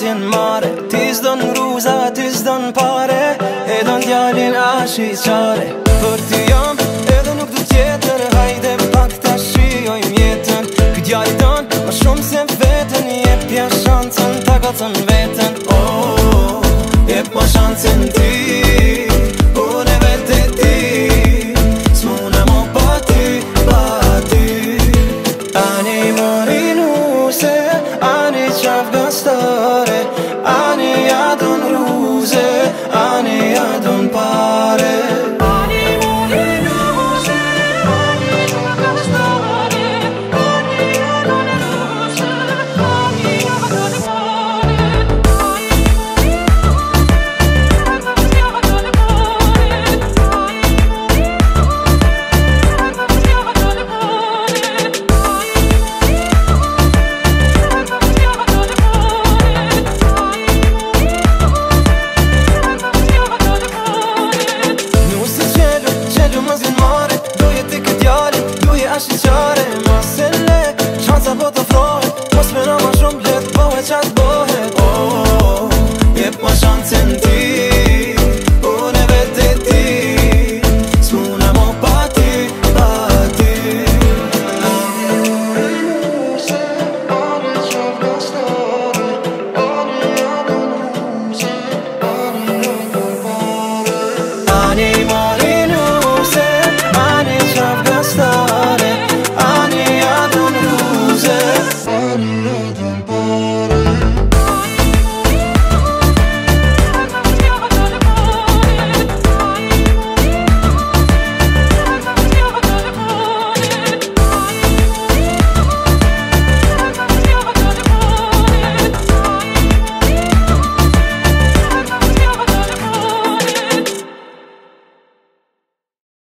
vjen mare Ti zdo në gruza, ti zdo në pare E do në djallin ashi qare Për ti jam, edhe nuk du tjetër Hajde pak ta shioj mjetën Këtë djallin ton ma shumë se vetën Je pja shantën, ta kalëcën vetën